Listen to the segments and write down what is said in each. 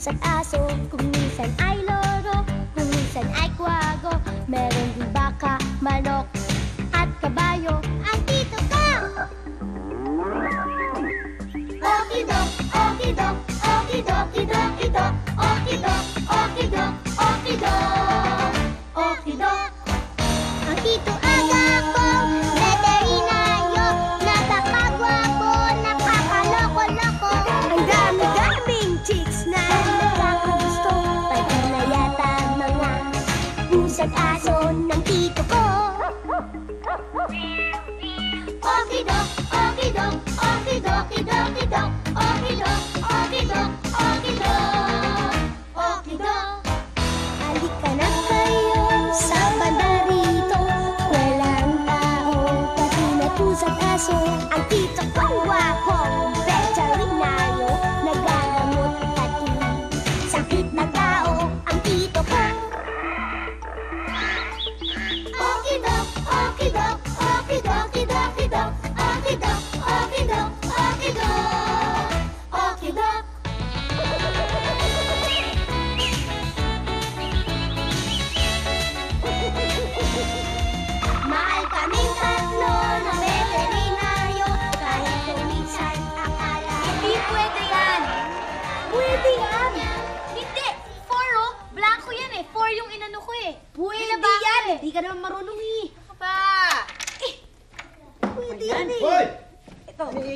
pusa't aso Kung minsan ay loro Kung minsan ay kwago Meron din baka, manok At kabayo Ang tito ko! Okidok, okidok, okidok, okidok, okidok Okidok, okidok, okidok Pusa't aso ng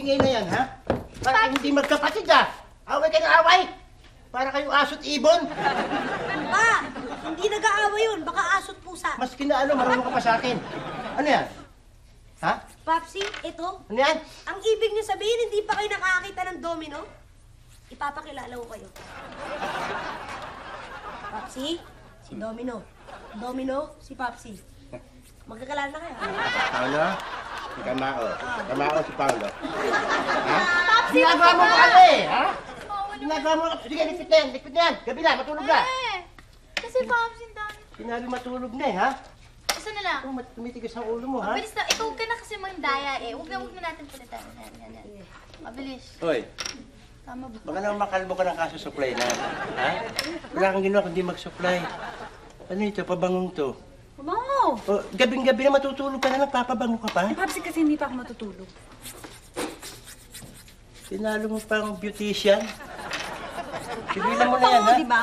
Ito. Iingay na yan, ha? Para hindi magkapatid, ha? Away kayo away! Para kayong aso't ibon! Pa, hindi nag-aaway yun. Baka asot pusa. Mas kinaano, marunong ka pa sa akin. Ano yan? Ha? Papsi, ito. Ano yan? Ang ibig niyo sabihin, hindi pa kayo nakakita ng domino? Ipapakilala ko kayo. Papsi, si Domino. Domino, si Papsi. Magkakalala na kayo. Paolo? Si Kamao. Kamao si Paolo. Ha? Ginagawa mo pa eh, ha? Ginagawa mo. Sige, lipit na yan, lipit na yan. Gabi na, matulog na. Eh! Kasi Pops, yung dami. Sinabi matulog na eh, ha? Isa na lang. Mat- tumitigas ang ulo mo, ha? Mabilis na. Ikaw ka na kasi mandaya eh. Huwag na huwag na natin palitan. Yan, yan, yan. Mabilis. Hoy, Tama ba? baka naman makalbo ka ng kaso supply na. Ha? Wala kang ginawa kundi mag-supply. Ano ito, pabangong to? Mo! O, gabing-gabi na matutulog ka na, nagpapabango ka pa? Papsi kasi hindi pa ako matutulog. Tinalo mo pang beautician. Sigilan mo na yan, ha? di ba?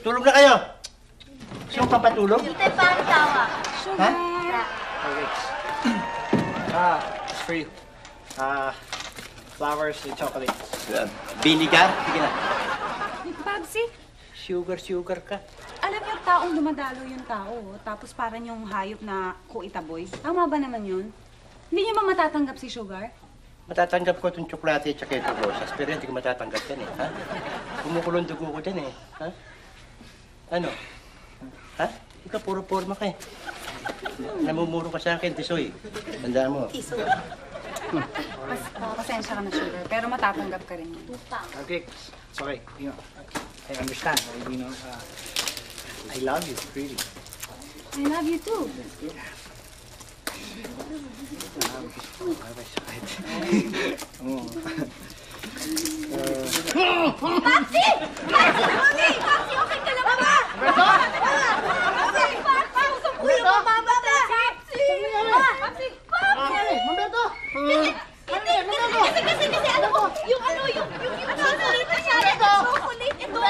Tulog na kayo! Gusto mo papatulog? Hintay pa ang tawa. Ha? Ah, it's free. Ah, flowers and chocolates. Vinegar? Sige na. Babsi, Sugar, sugar ka. alam niyo taong dumadalo yung tao, tapos parang yung hayop na kuitaboy. Tama ba naman yun? Hindi niyo ba matatanggap si Sugar? Matatanggap ko itong tsokolate at saka itong rosas, pero hindi ko matatanggap yan eh, ha? Kumukulong dugo ko dyan eh, ha? Ano? Ha? Ikaw, puro forma ka eh. Namumuro ka sa akin, Tisoy. Tandaan mo. Pas, oh, pasensya ka na, Sugar, pero matatanggap ka rin yun. Okay, sorry. You know, I understand. You know, uh, I love you, really. I love you too. Oh. Papsi! Papsi! Papsi, okay ka lang ba? Papsi!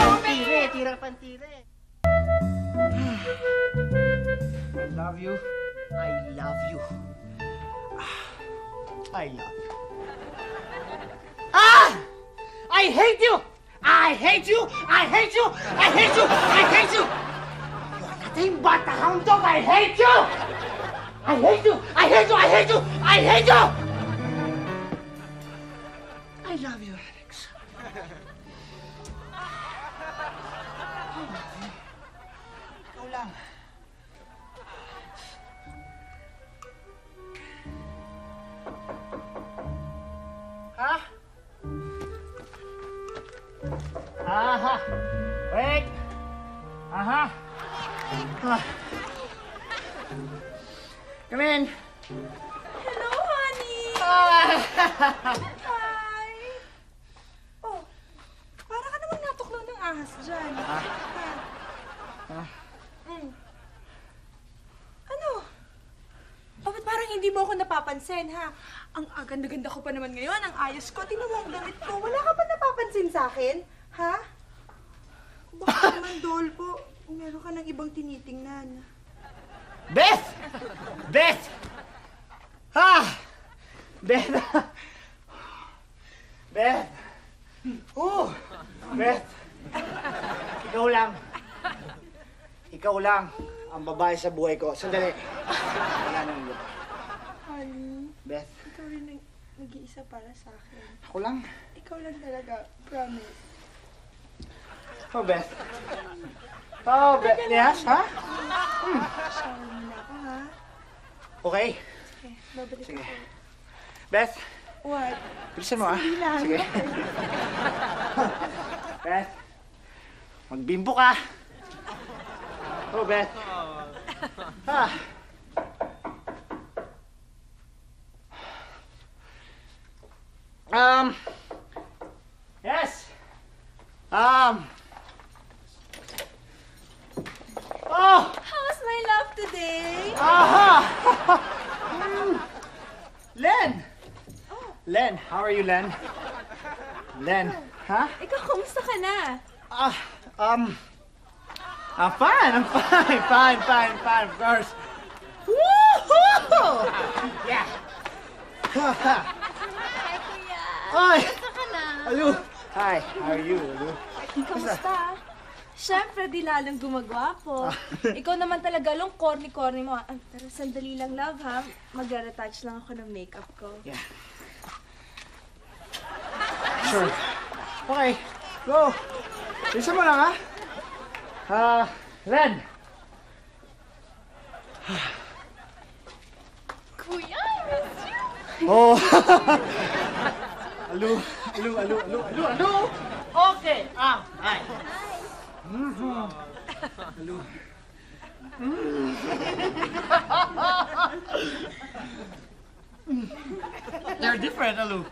ang tira eh, tira ang tira eh. I love you. I love you. I love you. Ah! I hate you! I hate you! I hate you! I hate you! I hate you! You're nothing but a hound dog! I hate you! I hate you! I hate you! I hate you! I hate you! In! Hello, honey! Ah. Hi! Oh, para ka naman natuklaw ng ahas dyan. Ah. Ah. Mm. Ano? Bakit parang hindi mo ako napapansin, ha? Ang aganda-ganda ko pa naman ngayon, ang ayos ko. Tingnan mo ang damit ko. Wala ka ba napapansin sa akin? Ha? Baka naman, Dolpo, meron ka ng ibang tinitingnan. Beth! Beth! Ah! Beth! Beth! Oh! Beth! Ikaw lang. Ikaw lang ang babae sa buhay ko. Sandali. Wala nang iba. Honey, Beth, ikaw rin ang nag-iisa para sa akin. ako lang. Ikaw lang talaga, promise. Oh, Beth. Oh, Beth. Yes, ha? Shower muna ako, ha? Okay. Okay, babalik Sige. ako. Beth, What? bilisan mo, ha? lang. Sige. Beth, magbimbo ka. Oh, Beth. Ah. Um. Yes. Um. Oh. How's my love today? Aha! Len! Len, how are you, Len? Len, huh? Ikaw, kumusta ka na? Ah, um, I'm fine, I'm fine, fine, fine, fine, of course. Woohoo! Yeah. Hi, kuya. Hi, Kumusta ka na? Alu. Hi, how are you, Alu? Kamusta? Siyempre, di lalong gumagwapo. Ikaw naman talaga, long corny-corny mo. Ah, pero sandali lang, love, ha? Mag-retouch lang ako ng makeup ko. Yeah. Sure. Okay, go. Bisa mo lang, ha? Ah, Len. Kuya, I miss you. Oh. alu, alu, alu, alu, alu, alu. Okay. Ah, hi. Mhm. Alu. Mm. They're different, alu.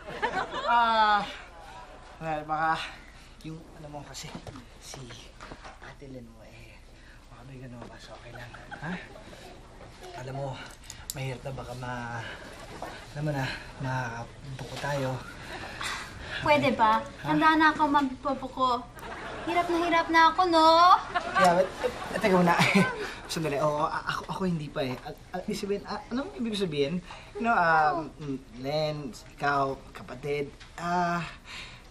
Ah, well, baka yung ano mo kasi si Ate Len mo eh baka may ganun ba so okay lang ha alam mo mahirap na baka ma alam mo na mabuko tayo Pwede ba? Handa na ako magpapuko. Hirap na hirap na ako, no? Yeah, but, eh, teka muna. Sandali, oo, a- ako, ako hindi pa eh. At, at ibig sabihin, ah, alam mo ibig sabihin? You know, um, Len, ikaw, kapatid, ah,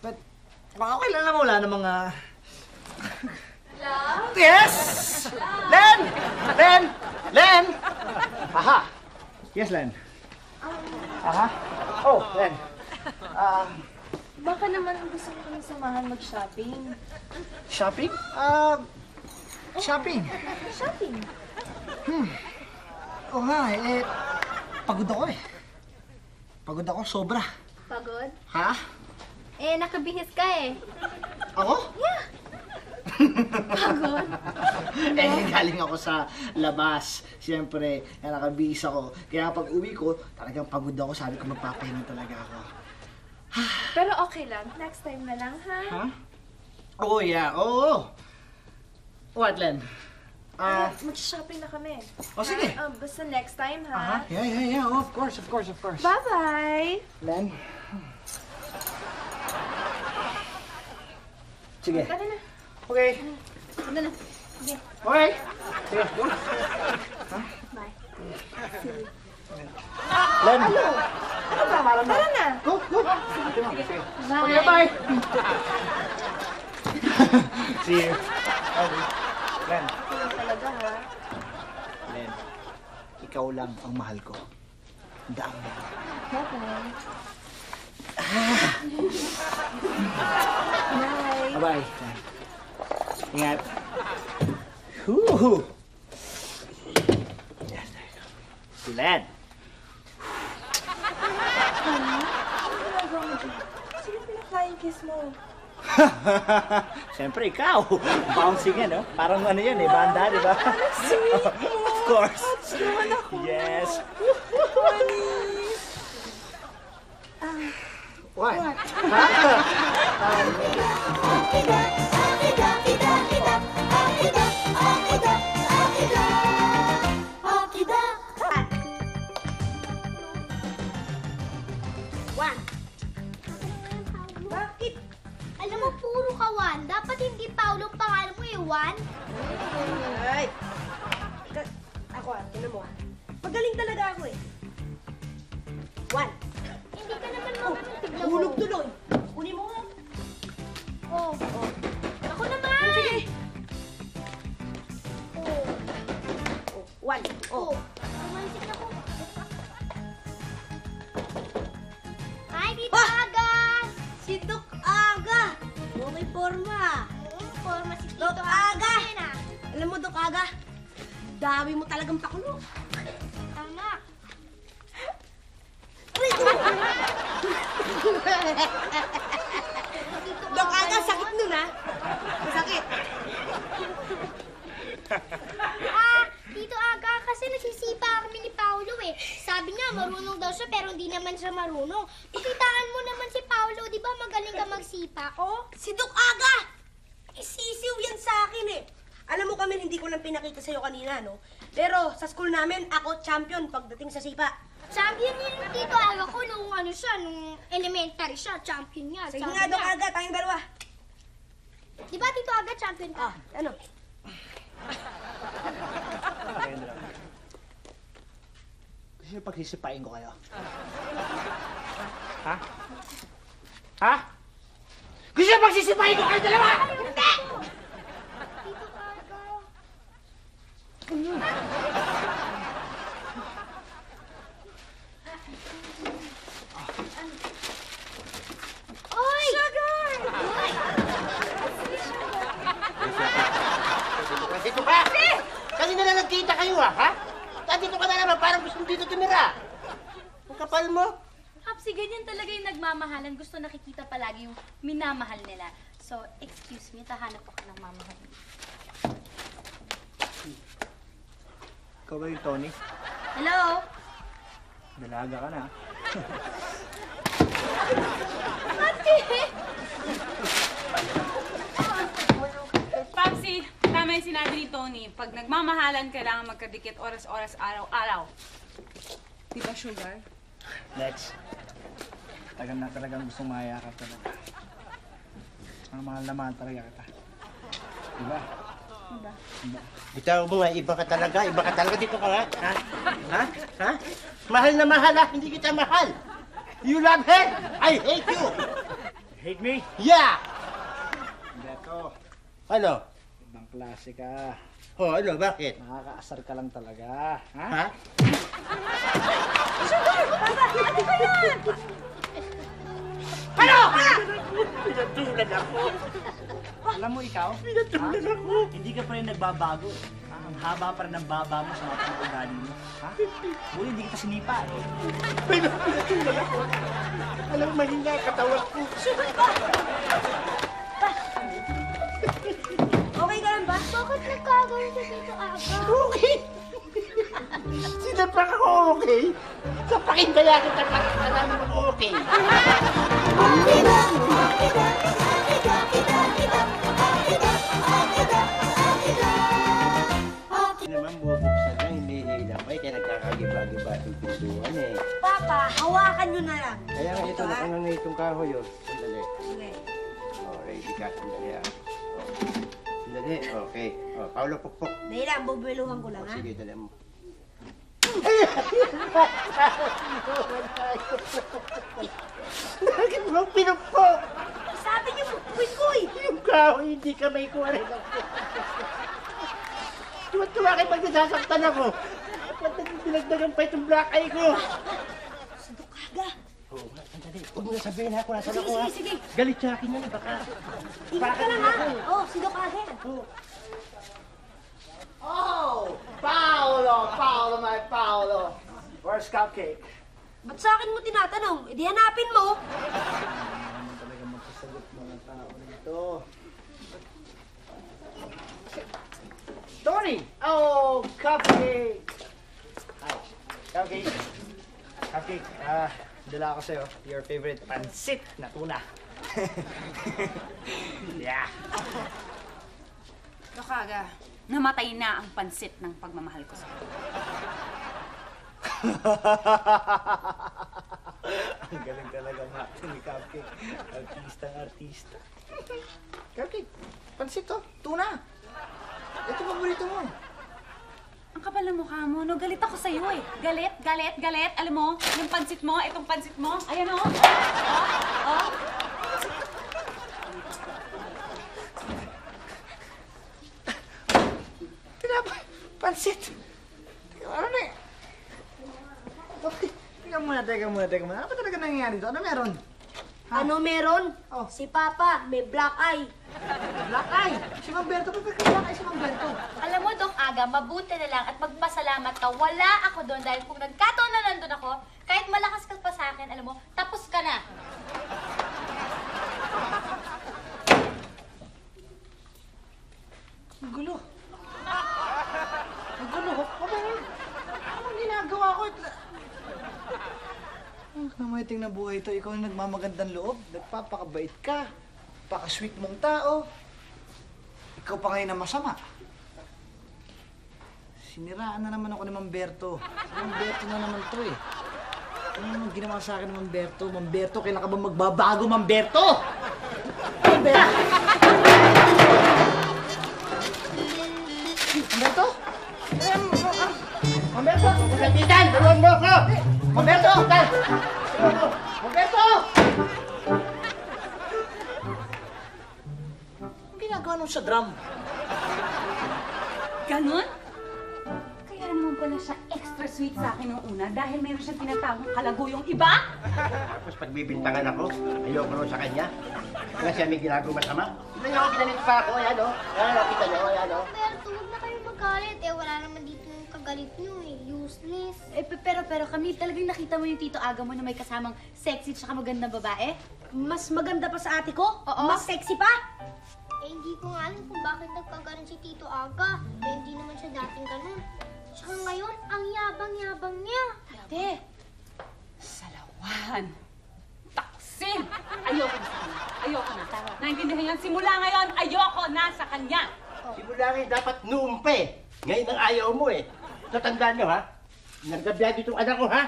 but, baka okay lang wala na mga... Love? Yes! Len! Len! Len! Aha! Yes, Len. Aha. Oh, Len. Ah, Baka naman gusto mo kami samahan mag-shopping. shopping? Ah, shopping. Shopping? Oo nga eh, pagod ako eh. Pagod ako, sobra. Pagod? Ha? Eh, nakabihis ka eh. Ako? Yeah. Pagod? eh, galing ako sa labas. Siyempre, eh, nakabihis ako. Kaya pag uwi ko, talagang pagod ako. Sabi ko, magpapahinga talaga ako. Pero okay lang. Next time na lang, ha? Ha? Oh, yeah. Oo. What, Len? Ah, Uh, Mag-shopping na kami. oh, sige. Ah, basta next time, Aha. ha? Yeah, yeah, yeah. Oh, of course, of course, of course. Bye-bye! Len? Sige. Tara na. Okay. Ano na? Sige. Okay. Sige, go. Bye. Len. Ano? Ano ba, malam Tara na! Go, go. Bye. Okay, bye. See you. Okay. Len. Talaga, ha? Len. Ikaw lang ang mahal ko. Daan mo. Bye-bye. Bye-bye. Ingat. Whew. Yes, there you go. Sino pinaka-flying kiss mo? Siyempre, ikaw. Bouncing yan, no? Parang ano yan, eh, banda, di ba? of course. Yes. What? One. hindi Paulo ang pangalan mo eh, Juan. Ay! Ako ah, tinan mo ah. Magaling talaga ako eh. One. Hindi ka naman mo. Hulog tuloy. Kunin mo nga. Oh. Ako naman! Sige. Oh. Oh, one. Oh. Romantic ako. Hi, Tito Ah! Aga! Si Doc Aga. Okay, forma. Forma si Tito Dok Aga! Ah. Alam mo, Doc Aga, dami mo talagang pakulo. Tama. Doc Aga, sakit nun ah. Masakit. Ah, Tito Aga, kasi nagsisipa kami ni Paolo eh. Sabi niya, marunong daw siya pero hindi naman siya marunong. Pakitaan mo naman si Paolo, di ba magaling ka magsipa? Oh, Si Doc Aga! Isisiw yan sa akin eh. Alam mo kami, hindi ko lang pinakita sa'yo kanina, no? Pero sa school namin, ako champion pagdating sa sipa. champion yun yung Tito Aga ko nung ano siya, nung elementary siya, champion niya. Sige champion nga, niya. Aga, tayong dalawa. Di ba Tito Aga, champion ka? Ah, ano? Gusto niyo pagsisipain ko kayo? Ha? Ha? Gusto niyo pagsisipain ko kayo dalawa? Aga. Oy! Sugar! Dito ka! Kanina na nagkita kayo ah, ha? Dito ka na naman, parang gusto dito tumira. Ang kapal mo. Hapsi, ganyan talaga yung nagmamahalan. Gusto nakikita palagi yung minamahal nila. So, excuse me, tahanap ako ng mamahal. Ikaw ba yung Tony? Hello? Dalaga ka na. Papsi, tama yung sinabi ni Tony. Pag nagmamahalan, kailangan magkadikit oras-oras, araw-araw. Di ba, Sugar? Lex. Tagal na talagang gustong mayakap talaga. Ang mahal na mahal talaga kita. Diba? Bitaw mo nga, iba ka talaga, iba ka talaga. Dito ka nga, ha? Ha? Ha? Mahal na mahal ha, hindi kita mahal. You love her, I hate you. Hate me? Yeah! Hindi to. Ano? Ibang klase ka. Oh, ano, bakit? Nakakaasar ka lang talaga. Ha? Ha? Ano? Pinatulan ako. Alam mo ikaw? Pinatulan ako. Hindi ka pa rin nagbabago. Ha? Ang haba pa rin ng baba mo sa mga pang-ugali mo. Ha? Buti hindi kita sinipa. Pinatulan ako. Alam mo, mahina ang katawan ko. Okay ka lang ba? Bakit nagkagano sa Tito Aga? Okay. Sinapak ako okay. Sa pakindaya kita pakindaya mo okay. Hindi naman bubuksan na, hindi hilapay, kaya nagkakagiba-giba yung pintuan eh. Papa, hawakan nyo na lang. Kaya nga ito, ah. nakangangay itong kahoy yun. Sandali. Sige. Oh, ready ka. Sandali ah. Oh. Sandali, okay. Oh, Paolo, pukpok. Dahil lang, bubueluhan ko lang Oh, ha. sige, dali mo. Bakit mo pinupok? Sabi niyo, kuy-kuy! Yung kahoy, hindi ka may kuha rin ako. Tuwa-tuwa kayo pag nasasaktan ako. Ba't nagdagdagan pa itong black eye ko? Sa Dukaga. Oo, oh, sandali. Huwag mo na sabihin Sige, ako ha. sige, sige. Galit sa akin yan, baka. Ingat ka lang ha. Oh, si Doc Agel. Oh, Paolo, Paolo, my Paolo. Where's Cupcake? Ba't sa akin mo tinatanong? E di hanapin mo. Naman talaga magsasagot mga tao nito. Tony! Oh, Cupcake! Hi. Cupcake. Cupcake, ah, dala ako sa'yo. Your favorite pansit na tuna. yeah. Dokaga, namatay na ang pansit ng pagmamahal ko sa'yo. Ang galing talaga makita ni Cupcake. Artista, artista. Cupcake, pansit to. Tuna. Ito paborito mo. Ang kapal ng mukha mo, no? Galit ako sa'yo eh. Galit, galit, galit. Alam mo, yung pansit mo, itong pansit mo, ayan o. Oh. Oh. Pinapa, pansit. Teka, ano na? Okay, teka muna, teka muna, teka muna. Ano ba talaga nangyayari dito? Ano meron? Ano meron? Oh. Si Papa, may black eye. Black eye! Si Mamberto, ba't ka black eye si Mamberto? Alam mo, Dok Aga, mabuti na lang at magpasalamat ka. Wala ako doon dahil kung nagkataon na nandun ako, kahit malakas ka pa sa akin, alam mo, tapos ka na. Ang gulo. Ang gulo. Pabayaan. Anong ginagawa ko? Namaiting na buhay ito. Ikaw ang nagmamagandang loob. Nagpapakabait ka. Pakasweet mong tao. Ikaw pa ngayon na masama. Siniraan na naman ako ni Mamberto. Si Mamberto na naman to eh. Ano naman ginawa sa akin ni Mamberto? Mamberto, kailan ka ba magbabago, Mamberto? Mamberto! Mamberto? Mamberto! Mo ako! Mamberto! Mamberto! Anong ginagawa nung sa drum? Ganon? Kaya naman pala siya extra sweet sa akin nung una dahil mayroon siyang tinatawag kalaguyong iba? Tapos pagbibintangan ako, ayoko rin sa kanya. Kasi may ginagawa masama. Niyo ako, ginanit pa ako, ayan o. Ayan o, kita niyo, ayan o. Pero huwag na kayo magalit. Eh, wala naman dito kagalit nyo eh. Useless. Eh, pe- pero, pero kami, talagang nakita mo yung Tito Aga mo na may kasamang sexy tsaka magandang babae? Mas maganda pa sa ate ko? Oo. Mas sexy pa? Eh, hindi ko nga alam kung bakit nagkaganon si Tito Aga. Eh, hindi naman siya dating ganun. Tsaka ngayon, ang yabang-yabang niya. Ate, Salawan. Taksin! Ayoko na sa kanya. Ayoko na. Naintindihan yan. Simula ngayon, ayoko na sa kanya. Simula ngayon dapat noon pa eh. Ngayon ang ayaw mo eh. Tatandaan niyo ha? Nagabiyado itong anak ko ha?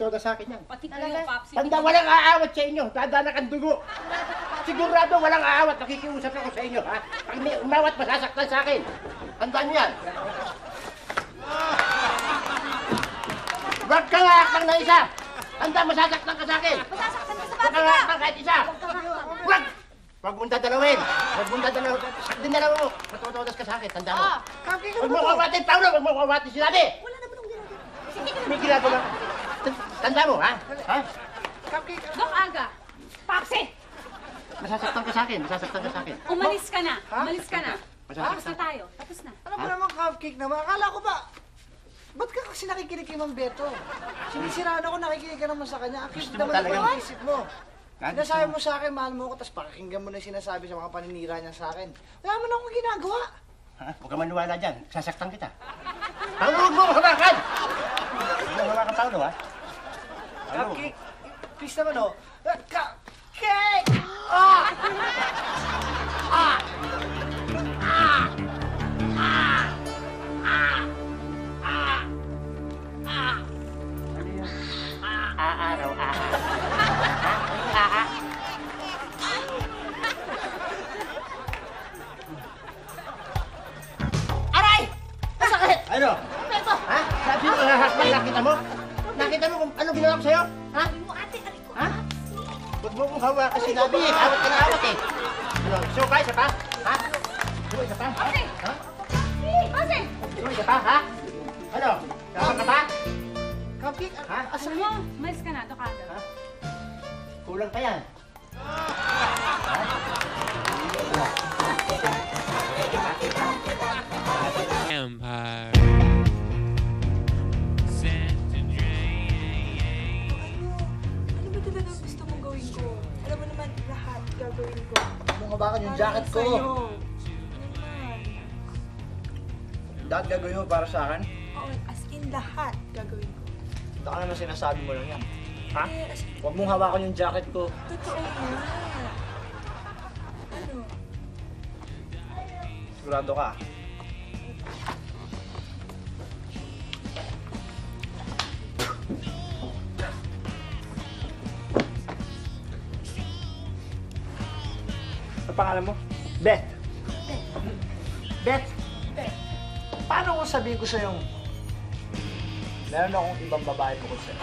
Ito na sa akin yan. Pati kayo, Papsi. Tanda, walang aawat sa inyo. Tanda ang dugo. Sigurado walang aawat. Nakikiusap ako sa inyo, ha? Pag may umawat, masasaktan sa akin. Tandaan niyo yan. Huwag kang aakbang na isa. Tanda, masasaktan ka sa akin. masasaktan ka sa Huwag kang aakbang kahit isa. Huwag! Huwag mong dadalawin. Huwag mong dadalawin. Dinalaw mo. Matutudas ka sa akin. Tanda mo. Cupcake, Huwag mo ba kawatin, Paulo! Huwag mo kawatin sinabi! Wala naman akong ginagawa. May ginagawa. Tanda mo, ha? Ha? Cupcake, Dok Aga! Papsi! Masasaktan ka sa akin. Masasaktan ka sa akin. Umalis ka na. Umalis ka na. Tapos na tayo. Tapos na. ano ba naman cupcake naman? Akala ko ba, ba't ka kasi nakikinig kay Mamberto? Sinisiraan ako, nakikinig ka naman sa kanya. Cute Gusto mo naman talagang- yung isip mo. Ah, Sinasabi mo. mo sa akin, mahal mo ako, tapos pakikinggan mo na yung sinasabi sa mga paninira niya sa akin. Wala mo na akong ginagawa. Ha? Huwag ka maniwala dyan. Sasaktan kita. Huwag mo hawakan! Mo hawakan, Paulo, ha? Cupcake, please naman oh. Ah, Cupcake! Ah! Aaraw, aha. Ha? Ano? Ito! Ha? Sabi mo, hahakbang nakita mo? Nakita mo kung ano ginawa ko sa'yo? Ha? mo ate, aray ko. Ha? Huwag mo kong hawakan sinabi eh. Awat ka na awat eh. Ano? Gusto mo pa? Isa pa? Ha? Gusto mo isa pa? Ha? Ha? Ate! Gusto mo isa pa? Ha? Ano? Kasama ka pa? Cupcake, Ha? asan mo, umalis ka na, Dok Aga. Ha? Kulang pa yan. Empire. Hawakan yung jacket ko. Lahat gagawin mo para sa akin? Oo, as in lahat gagawin ko. Baka naman sinasabi mo lang yan. Ha? Eh, as in, Huwag mong hawakan yung jacket ko. totoo nga. Ano? Sigurado ka. Pangalan mo? Beth. Beth. Paano kung sabihin ko sa'yo meron akong ibang babae bukod sa'yo?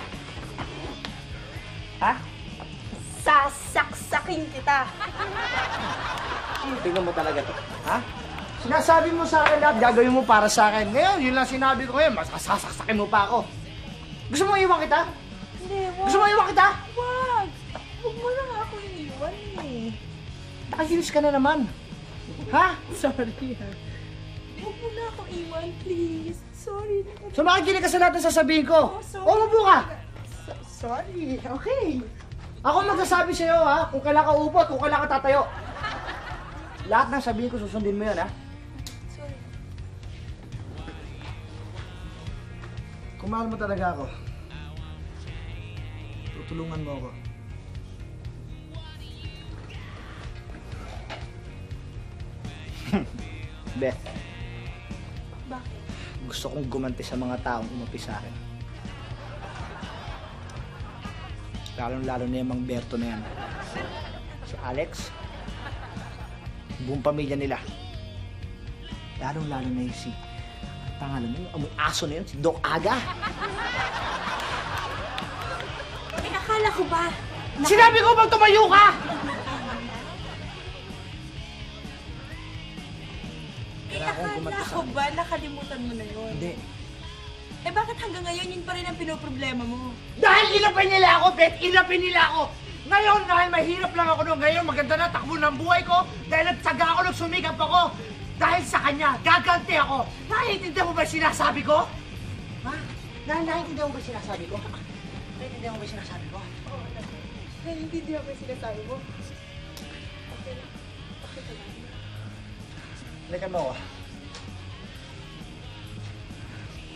Ha? Sasaksakin kita! Tingnan mo talaga to. Ha? Sinasabi mo sa akin lahat, gagawin mo para sa akin. Ngayon, yun lang sinabi ko ngayon, mas sasaksakin mo pa ako. Gusto mo iwan kita? Hindi, wag. Gusto mo iwan kita? Wag! Huwag mo lang ako iiwan eh. Nakayus ka na naman. Ha? Sorry. Huwag mo na ako iwan, please. Sorry. So makikinig ka sa lahat ng sasabihin ko. Oh, sorry. O, mabuo ka. So- sorry. Okay. Ako magsasabi sa'yo, ha? Kung kailan ka upo at kung kailan ka tatayo. Lahat ng sabihin ko, susundin mo yun, ha? Sorry. Kung mahal mo talaga ako, tutulungan mo ako. Beth, Bakit? gusto kong gumanti sa mga taong umupi sa akin. Lalong-lalo na yung Mang Berto na yan. Si Alex, buong pamilya nila. Lalong-lalo na yung si, ang pangalan mo, yung amoy aso na yun, si Doc Aga. Eh, akala ko ba? Sinabi ko bang tumayo ka? Kailangan kong akala gumanti sa ko ba? Nakalimutan mo na yun. Hindi. Eh, bakit hanggang ngayon yun pa rin ang pinoproblema mo? Dahil ilapin nila ako, Beth! Ilapin nila ako! Ngayon, dahil mahirap lang ako noon, ngayon maganda na takbo ng buhay ko, dahil nagtsaga ako, nagsumikap ako, dahil sa kanya, gaganti ako. Naiintindihan mo ba sinasabi ko? Ha? Na naiintindihan mo ba yung sinasabi ko? Naiintindihan mo ba yung sinasabi ko? Hindi di ako yung sinasabi mo. Halika mo.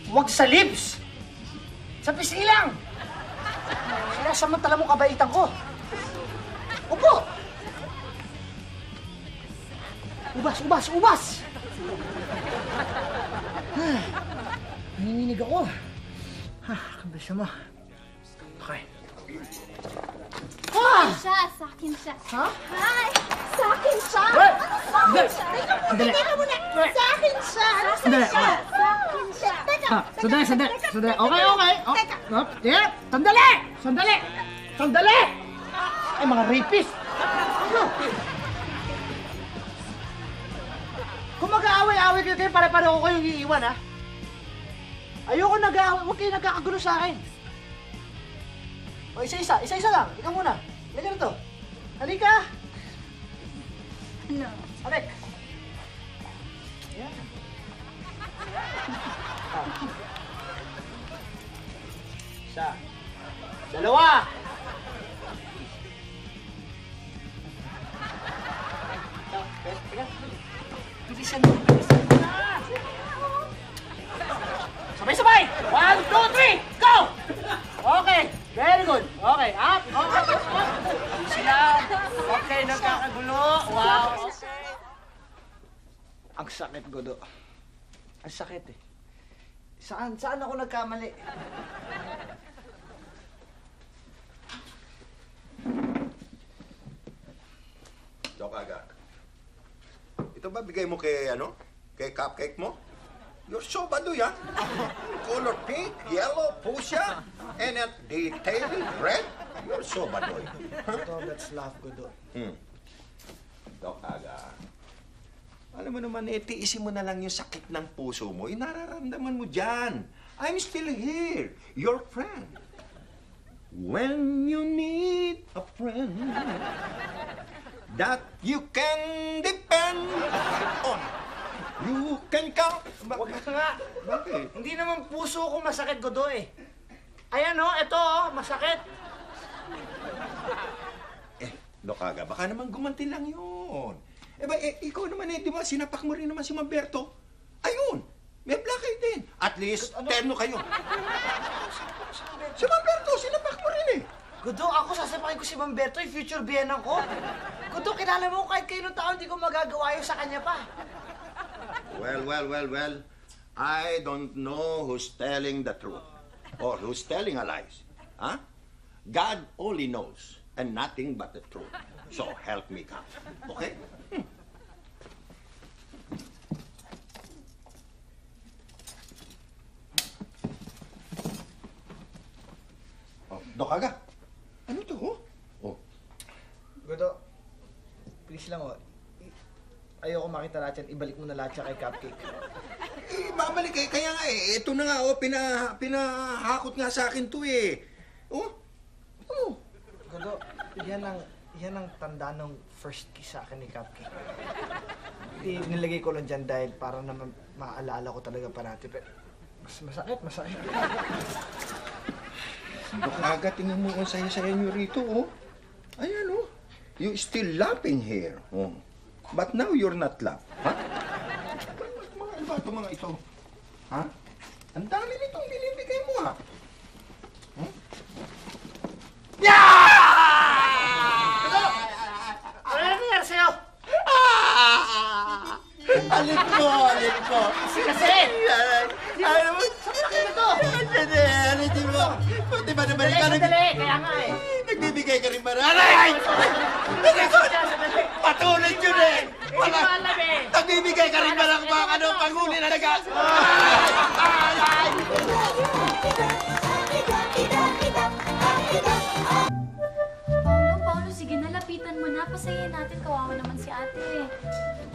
Huwag sa lips! Sa pisngi lang! Sinasamantala mo kabaitan ko. Upo! Ubas, ubas, ubas! Nanginginig ako. Ha, kabisa mo. Ah! Siya, sa akin siya. Ha? Hi! Sa akin siya! Ano sa akin siya? Sandali. Teka muna! Sa akin siya! Sandali, Sa akin siya! Teka! Ha, sandali, sandali, sandali. Okay, okay. Oh, oh, yeah. Sandali! Sandali! Sandali! Ay, mga rapist! Ano? Kung mag-aaway-aaway kayo, kayo pare-pareho ko kayong iiwan, ha? Ayoko nag-aaway. Huwag kayo nagkakagulo sa akin. O, isa-isa. Isa-isa lang. Ikaw muna. Halika na to. Halika! Ano? Alek! Yan. Ah. Isa. Dalawa! Bilisan mo, bilisan mo na! Sabay-sabay! One, two, three, go! Okay, very good. Okay, up, up, up, up. Sila. Okay, nagkakagulo. Wow. Ang sakit, Godo. Ang sakit eh. Saan? Saan ako nagkamali? Dok Aga. Ito ba bigay mo kay ano? Kay cupcake mo? You're so baduy, ha? Color pink, yellow, fuchsia, and at the tail red. You're so baduy. Godo, let's laugh, Godo. Hmm. Dok Aga. Alam mo naman, eh, tiisin mo na lang yung sakit ng puso mo. Eh, nararamdaman mo dyan. I'm still here. Your friend. When you need a friend that you can depend on. You can count. Huwag ka nga. Bakit? Hindi naman puso ko masakit, Godo eh. Ayan oh, ito oh, masakit. Eh, Dokaga, baka naman gumanti lang yun. Eh ba, eh, ikaw naman eh, di ba, sinapak mo rin naman si Mamberto. Ayun, may black eye din. At least, terno kayo. si Mamberto, sinapak mo rin eh. Godo, ako sasapakin ko si Mamberto, yung future biyenan ko. Godo, kilala mo kahit kayo ng tao, hindi ko magagawa yun sa kanya pa. Well, well, well, well. I don't know who's telling the truth or who's telling a lies. Huh? God only knows and nothing but the truth. So help me God. Okay? Hmm. Oh, Dokaga. Ano to? Oh? Oh. Godo, please lang oh. Ayoko makita lahat yan. Ibalik mo na lahat siya kay Cupcake. Eh, babalik eh. Kaya nga eh. Ito na nga, oh. Pina, pinahakot nga sa akin to eh. Oh. Oh. Godo, yan ang, yan ang tanda ng first kiss sa akin ni Cupcake. Di, nilagay ko lang dyan dahil para naman maaalala ko talaga parati. Pero mas masakit, masakit. Dokaga, tingnan mo ang saya-saya nyo rito, oh. Ayan, oh. You still laughing here. Oh. But now you're not laugh. Ha? Mga ano ba ito, mga ito? Ha? Ang dami nitong binibigay mo, ha? Ano nangyari sa'yo? Alin ko, alin ko. Kasi! Ano mo? Ano to? Hindi, ano di mo? Pati ba naman Dali, ikaw sandali! Kaya nga eh! nagbibigay ka rin ba? Aray! Hindi ko! Patuloy yun eh! Wala! eh! Nagbibigay ka rin ba ng mga ano, panghuli na naga? Paulo, na. Pasayin natin, kawawa naman si ate.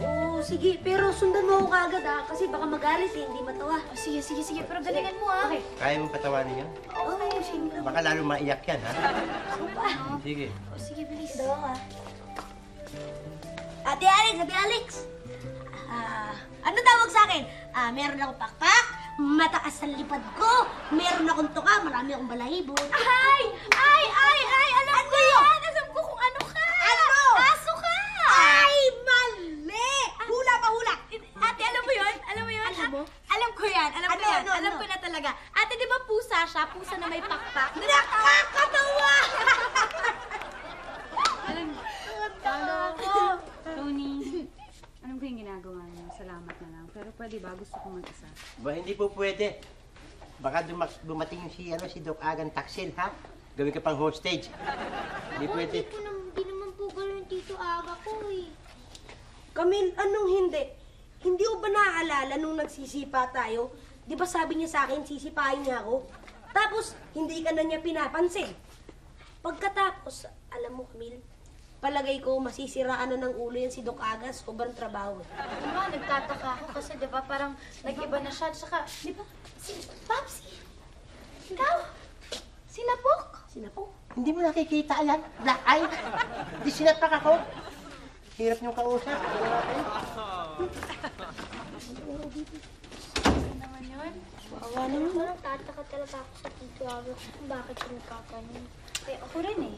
Oo, sige. Pero sundan mo ako kagad ah. Kasi baka magalit eh, hindi matawa. O, sige, sige, sige, pero galingan mo ah. Okay. Kaya mong patawanin yan? Oo, sige. Baka lalo maiyak yan, ha? Ako pa. Sige. O, sige, bilis. Dawa ka. Ate Alex, Ate Alex. Ah, ano tawag sa akin? Ah, meron ako pakpak, mataas ang lipad ko, meron akong tuka, marami akong balahibo. Ay! Ay! Ay! Ay! Alam ko yan! Alam ko kung ano ka! Ano? Aso ka! Ay, mali! Hula pa hula! Ate, alam mo yun? Alam mo yun? Alam mo? Alam ko yan. Alam Ano, ko yan. ano, alam ano? ko na talaga. Ate, di ba pusa siya? Pusa na may pakpak. Nakakatawa! Alam mo, Talo ko. Tony, alam ko yung ginagawa niyo. Salamat na lang. Pero pwede ba? Gusto ko mag-isa. Ba, hindi po pwede. Baka dumak- dumating si, ano, si Doc Agan Taksil, ha? Gawin ka pang hostage. Hindi pwede. Hindi, ko naman, hindi naman po ganun tito aga ko eh. Kamil, anong hindi? Hindi ko ba naaalala nung nagsisipa tayo? Di ba sabi niya sa akin, sisipain niya ako? Tapos, hindi ka na niya pinapansin. Pagkatapos, alam mo, Kamil, palagay ko masisiraan na ng ulo yan si Doc Agas, sobrang trabaho. Diba, nagtataka ako kasi diba parang nag-iba na siya. Tsaka, diba, si Papsi, ikaw, sinapok. Sinapo? Hindi mo nakikita yan? Black eye? Di sinapak ako? Hirap niyong kausap. Ano naman yun? Awa naman. Parang tataka talaga ako sa tito ko kung bakit siya nagkakanin. Eh, ako rin eh.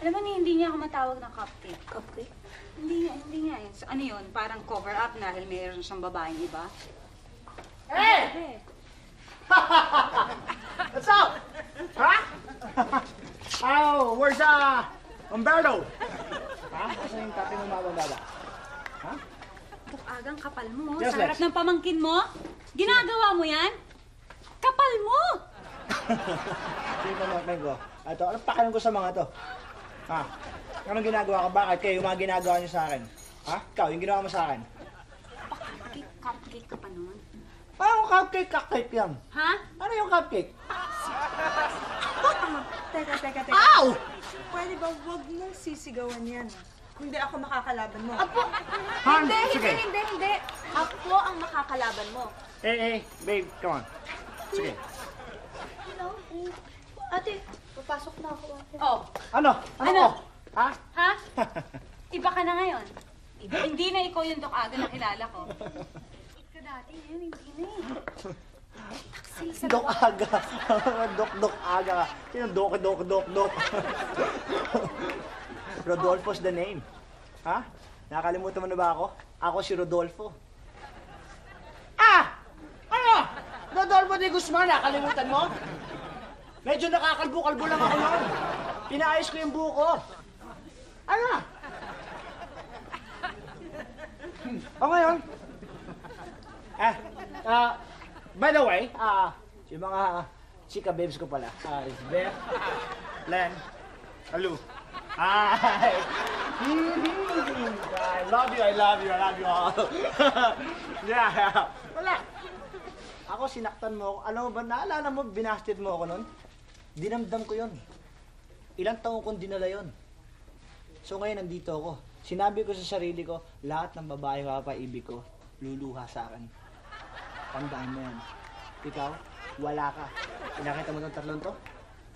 Alam mo, ni- hindi niya ako matawag ng cupcake. Cupcake? Hindi nga, hindi nga. eh. So, ano yun? Parang cover up dahil mayroon siyang babaeng iba. Hey! What's up? Ha? oh, where's uh, Umberto? Ha? Asa yung kape mo mabababa? Agang kapal mo. Yes, sa harap Lex. ng pamangkin mo. Ginagawa mo yan? Kapal mo! Sige pa mga ko. Ito, anong pakialam ko sa mga to? Ha? Anong ginagawa ko? Bakit kayo yung mga ginagawa niyo sa akin? Ha? Ikaw, yung ginawa mo sa akin? Cupcake, cupcake ka pa naman. Paano cupcake, cupcake yan? Ha? Ano yung cupcake? Teka, teka, teka. Ow! Pwede ba wag mong sisigawan yan? Kundi ako makakalaban mo. Apo, Han, hindi, sige. hindi, hindi, hindi. Ako ang makakalaban mo. Eh, eh, babe, come on. Sige. Hello? Ate, Papasok na ako, ate. Oh, Ano? Ano? Ano? ko? Ha? ha? Iba ka na ngayon. Iba, hindi na ikaw yung Doc Aga na kilala ko. Ka dati, ngayon hindi na eh. Dok Aga. dok, Dok Aga. Sino Dok, Dok, Dok, Dok? Rodolfo's the name. Ha? Nakakalimutan mo na ba ako? Ako si Rodolfo. Ah! Ano? Rodolfo de Guzman, nakalimutan mo? Medyo nakakalbo-kalbo lang ako noon. Pinaayos ko yung buho ko. Ano? Hmm. O ngayon, Ah, ah, by the way, ah, yung mga chika babes ko pala, ah, Beth, Len, Alu. Hi! I love you, I love you, I love you all. yeah, wala. Ako, sinaktan mo ako. Alam mo ba, naalala mo, binasted mo ako nun? Dinamdam ko yun. Ilang taong kong dinala yun. So ngayon, nandito ako. Sinabi ko sa sarili ko, lahat ng babae kapaibig ko, luluha sa akin. Tandaan mo yan. Ikaw, wala ka. Pinakita mo itong tatlong to?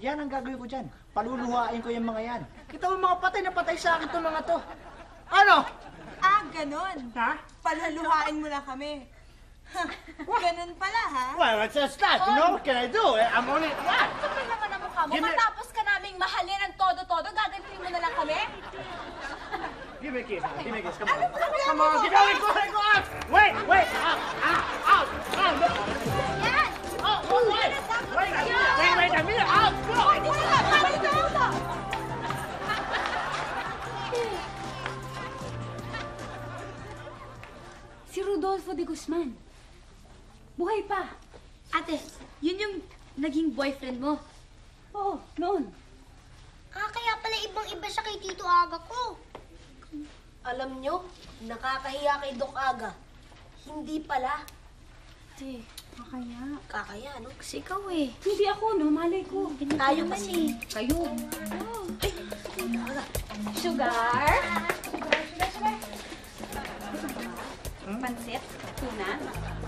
Yan ang gagawin ko dyan. Paluluhain ko yung mga yan. Kita mo mga patay na patay sa akin itong mga to. Ano? Ah, ganon. Ha? Palaluhain mo na kami. ganon pala, ha? Well, what's that start? You know, what can I do? Eh, I'm only... What? Kapal naman ang mukha mo. Give me- Matapos ka naming mahalin ang todo-todo, gagantiin mo na lang kami? Give me a kiss. Give me a kiss. Come on. Come on. Get out. Go ahead. Go out. Wait. Wait. Out. Out. Out. Out. Yan! Oh, oh, wait. Wait. Wait. Wait. A minute. Out. Go. Rodolfo de Guzman. Buhay pa. Ate, yun yung naging boyfriend mo. Oo, noon. Ah, kaya pala ibang-iba siya kay Tito Aga ko. Alam nyo, nakakahiya kay Doc Aga. Hindi pala. Ate, makaya. Kakaya, no? Kasi ikaw eh. Hindi ako, no? Malay ko. Tayo kasi. Kayo. Sugar? Pansit? Tuna?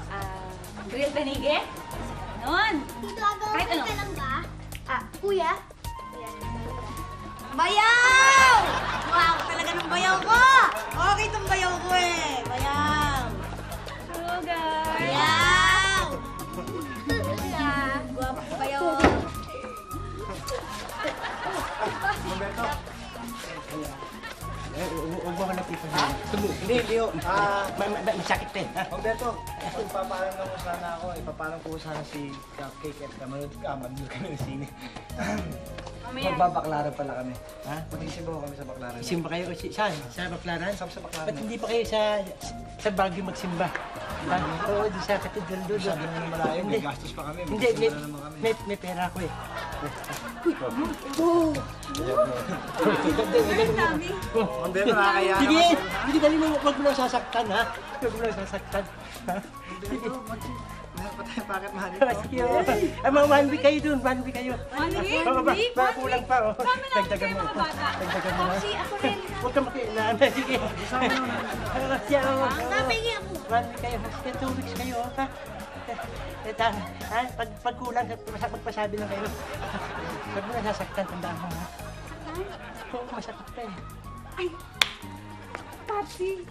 Ah, grilled panige? Ganon. Tito Aga, Kahit ano. ka lang ba? Ah, kuya? Bayaw! Ha? Hindi, Leo. Ah, may, may, may sakit eh. Humberto, ipapalang lang mo sana ako. Ipapalang ko sana si Cupcake at manood ka, manood kami ng sine. Magbabaklaran pala kami. Ha? Magsisimbaw kami sa baklaran. Simba kayo saan? Sa Baklaran? Saan sa baklaran? Ba't hindi pa kayo sa sa Baguio magsimba? Ba? Oo, di sa katedral doon. Masyado naman malayo, may Hindi. gastos pa kami. Hindi, may, na may, may pera ako eh. Humberto, nakakaya Sige, hindi dali mo, wag mo lang sasaktan ha. Wag mo lang sasaktan. Ha? Meron pa tayo packet money oh. Ay, mga one week kayo dun, one week kayo. One week? Oo, ba, Week? ba, One kulang pa, oh. Kami Dagdagan kayo mo. mga bata. Dagdagan mo. Kasi ako rin. Huwag ka makialam. Sige. Siya, oh. Napingi ako. One week kayo. Sige, two weeks kayo, oh, ha? Eta, ha? Pag, pag kulang, magpasabi lang kayo. Huwag mo na sasaktan, tandaan mo, ha? Oo, masakit pa eh. Ay, Papsi,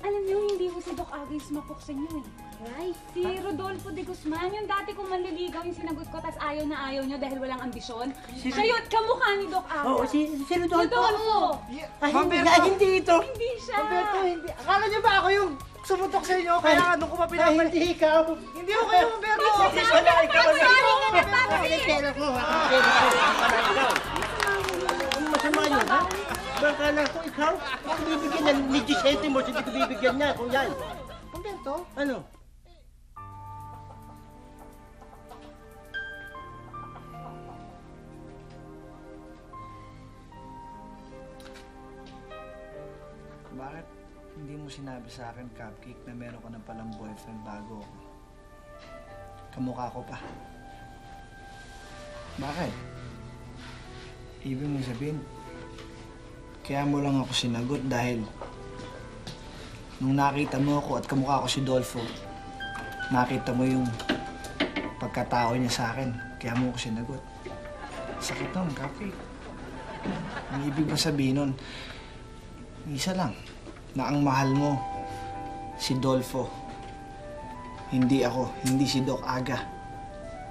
alam niyo, hindi ko si Doc Agay sumapok sa inyo eh. Right. Si Rodolfo de Guzman, yung dati kong manliligaw yung sinagot ko, tas ayaw na ayaw niyo dahil walang ambisyon. Siya yun, kamukha ni Doc Aga. Oo, si, si Rodolfo. Rodolfo! Ay, hindi, ay, hindi ito. Hindi siya! Humberto, hindi. Akala niyo ba ako yung sumutok sa inyo? Kaya nga nung ko pa Ay, pinapal... hindi ikaw. Hindi ako kayo, Humberto. Hindi wala, ikaw wala. Sorry ka na, Papi! Ay, pera ko. Wala ikaw. Ano masama yun, ha? Baka na ko ikaw? Kung bibigyan niya, ni Gisente mo, hindi ko bibigyan niya. Kung yan. Humberto? Ano? Hindi mo sinabi sa akin, Cupcake, na meron ka na palang boyfriend bago ako? Kamukha ko pa. Bakit? Ibig mo sabihin, kaya mo lang ako sinagot dahil nung nakita mo ako at kamukha ko si Dolfo, nakita mo yung pagkatao niya sa akin, kaya mo ako sinagot. Sakit nun, cupcake. Ang ibig mo sabihin nun, isa lang, na ang mahal mo, si Dolfo. Hindi ako, hindi si Doc Aga.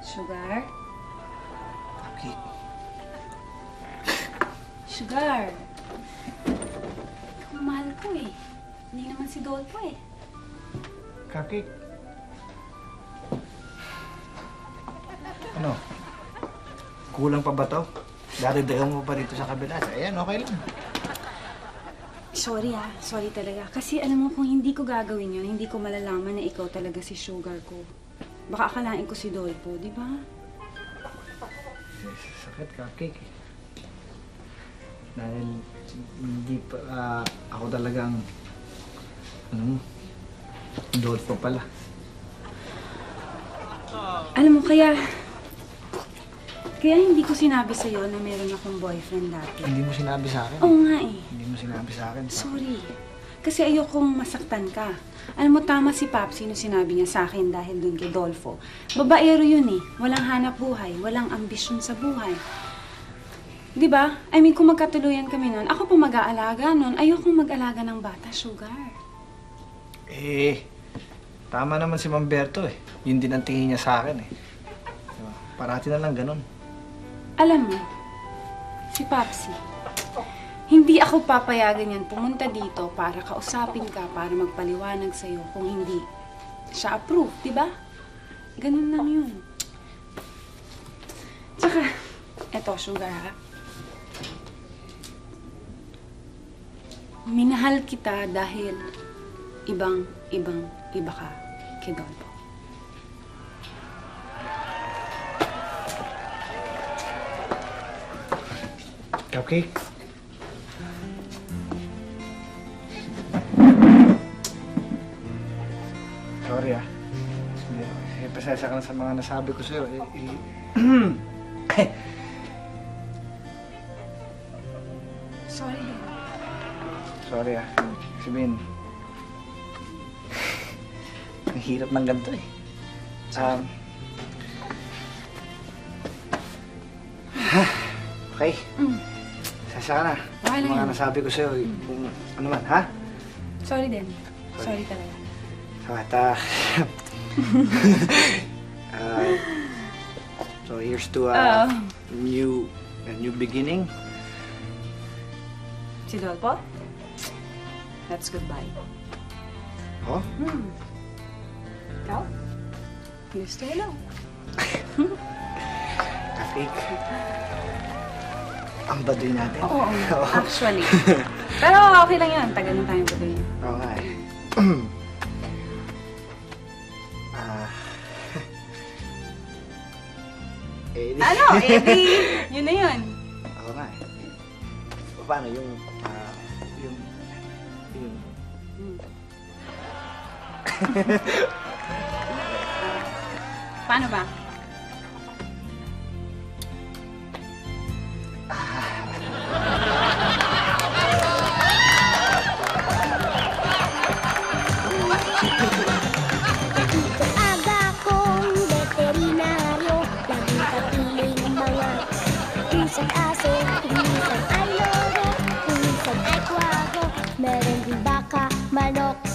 Sugar? Cupcake. Sugar. Ikaw mahal ko eh. Hindi naman si Dolpo eh. Cupcake. Ano? Kulang pa ba to? Daridagan mo pa dito sa kabila. Ayan, okay lang. Sorry ah, sorry talaga. Kasi alam mo, kung hindi ko gagawin yun, hindi ko malalaman na ikaw talaga si Sugar ko. Baka akalain ko si Dolpo, di ba? Sakit, cupcake. eh. Dahil hindi pa, ah, ako talagang, ano mo, Dolfo pala. Alam mo, kaya... Kaya hindi ko sinabi sa'yo na meron akong boyfriend dati. Hindi mo sinabi sa akin. Oo nga eh. Hindi mo sinabi sa akin. Sorry. Kasi ayokong masaktan ka. Alam mo, tama si Papsi nung sinabi niya sa akin dahil dun kay Dolfo. Babaero yun eh. Walang hanap buhay. Walang ambisyon sa buhay. Di ba? I mean, kung magkatuluyan kami nun, ako pa mag-aalaga nun. Ayokong mag-alaga ng bata, sugar. Eh, tama naman si Mamberto eh. Yun din ang tingin niya sa akin eh. Diba? Parati na lang ganun. Alam mo, si Papsi, hindi ako papayagan yan pumunta dito para kausapin ka, para magpaliwanag sa'yo kung hindi siya approve, di ba? Ganun lang yun. Tsaka, eto, sugar ha. Minahal kita dahil ibang, ibang, iba ka kay Cupcake? Sorry ah. Eh, pasensya ka na sa mga nasabi ko sa'yo. Eh, eh, Sorry sorry ah. Sabihin, ang hirap ng ganito eh. Um, okay. Mm. Pasensya ka na. Okay lang mga nasabi ko sa'yo, eh, kung ano man, ha? Sorry din. Sorry talaga. So, at, uh, uh, so here's to a Oo. new a new beginning. Si Dolpo? That's goodbye. Oh? Hmm. Ikaw? Here's to hello. Cupcake. Ang baduy natin. Oo, Oo. actually. Pero okay lang yan. Tagal na tayong patuloy. Oo nga eh. Ah. eh, di- Ano? Eh di, yun na yun. Oo nga eh. Paano yung, ah, yung, yung, Paano ba? Baka, manok At